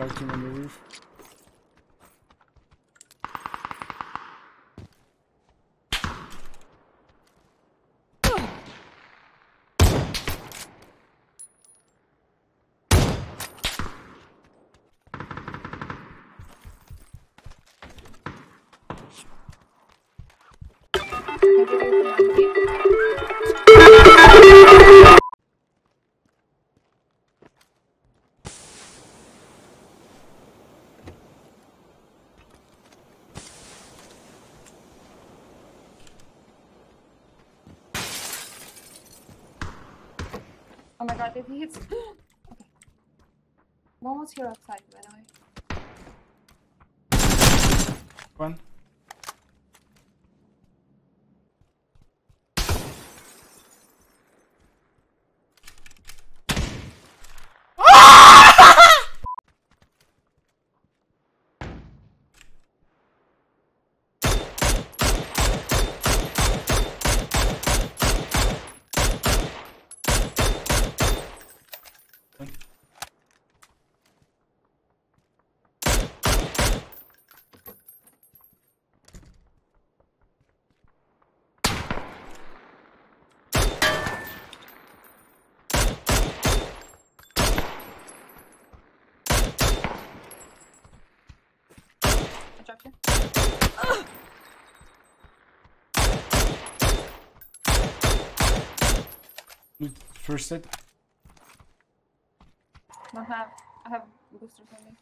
I knocked him Oh my god, if he hits. okay. One was here outside, by the way. One. Dropped you. First hit. Have. I have boosters on me.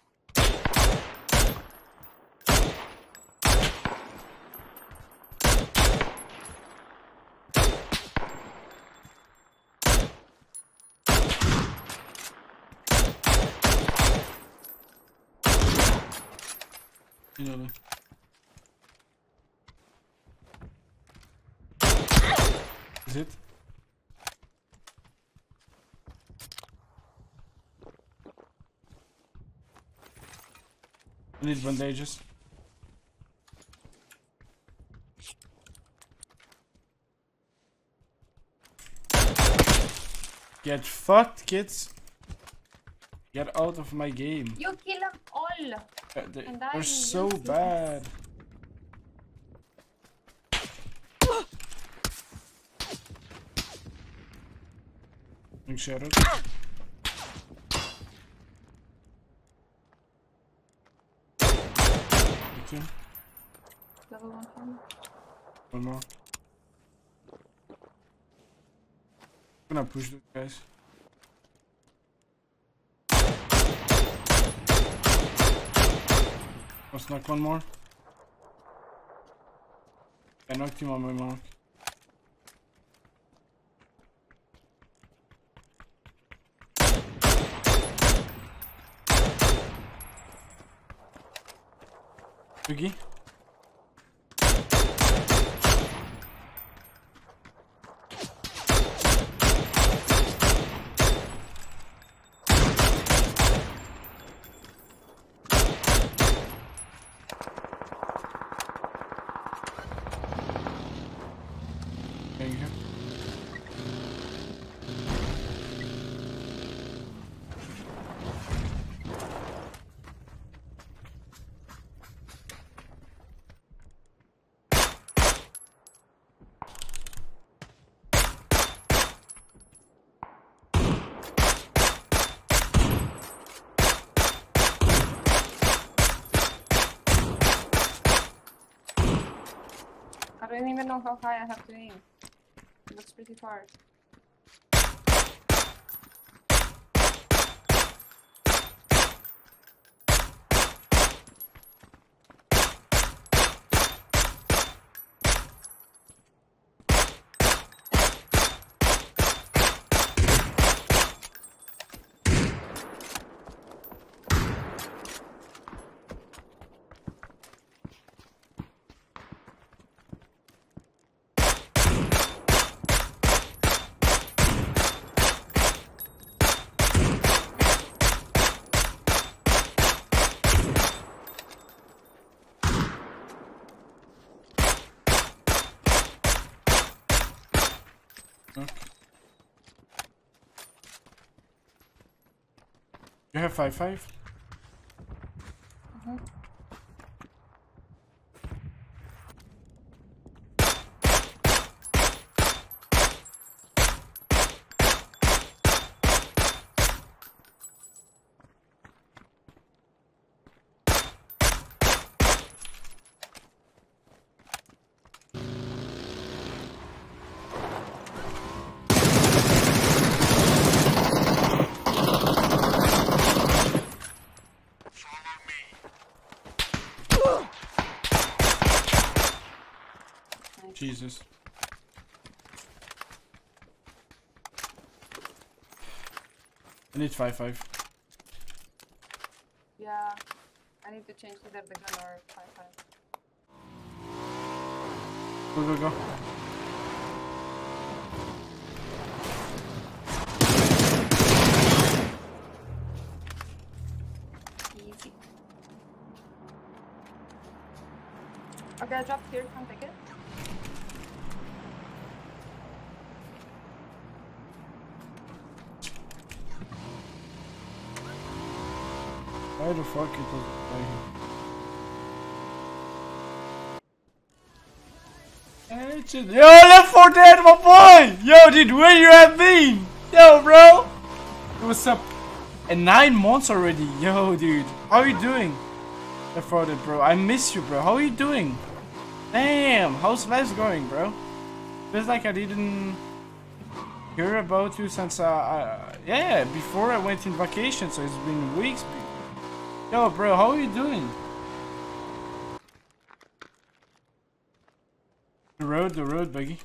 Is it? I need bandages. Get fucked, kids. Get out of my game. You kill them all! Uh, they, and they're so bad. Shadow. Okay, Level 1 from. one more. I'm gonna push those guys. Let's knock one more. I knocked him on my mark. Peguei. Danger. I don't even know how high I have to aim. It looks pretty far. You have five five? Mm -hmm. Jesus. I need 5 5. Yeah. I need to change either the gun or 5 5. Go, go, go. Easy. Okay, I dropped here. Come take it. Why the fuck it doesn't play here? Yo, Left 4 Dead, my boy! Yo, dude, where you have been? Yo, bro! What's up? And nine months already. Yo, dude. How are you doing? Left 4 Dead, bro. I miss you, bro. How are you doing? Damn, how's life going, bro? Feels like I didn't hear about you since, uh, uh, yeah, before I went in vacation, so it's been weeks. Yo, bro, how are you doing? The road, the road, Buggy.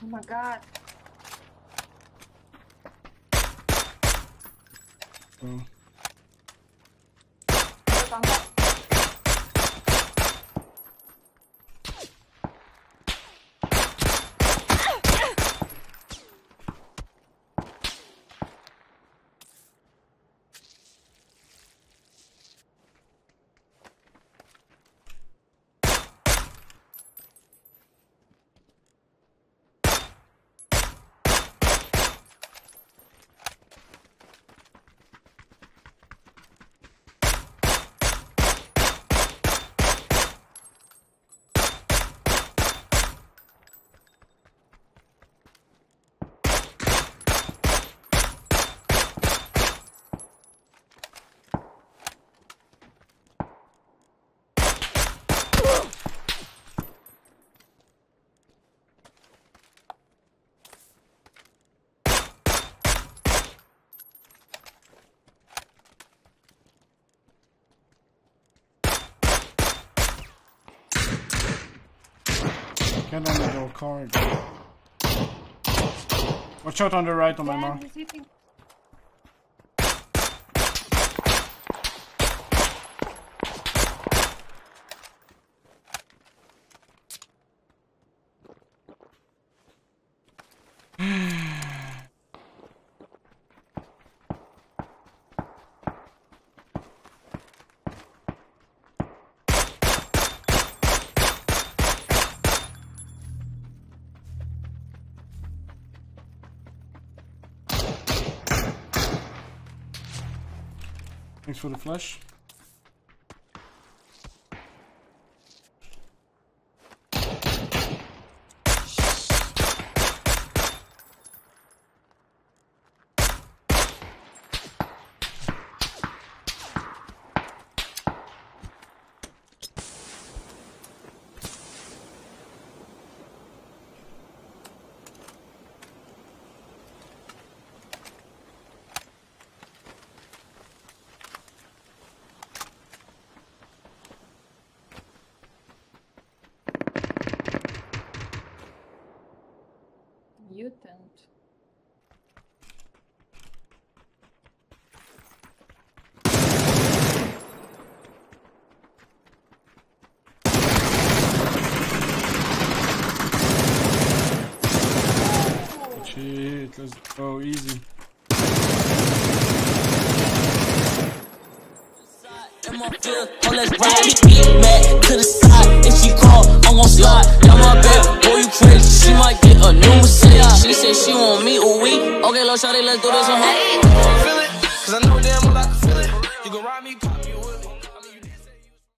Oh my god. Oh. Get on the door card. Watch out on the right on my mark. Thanks for the flash. mutant. Shit, let's go easy. Ride, back to the side. If she call, I'm gon' slide. My back, boy, you crazy. She might get a new massage. She said she want me, ooh wee. Okay, little shawty, let's do this one.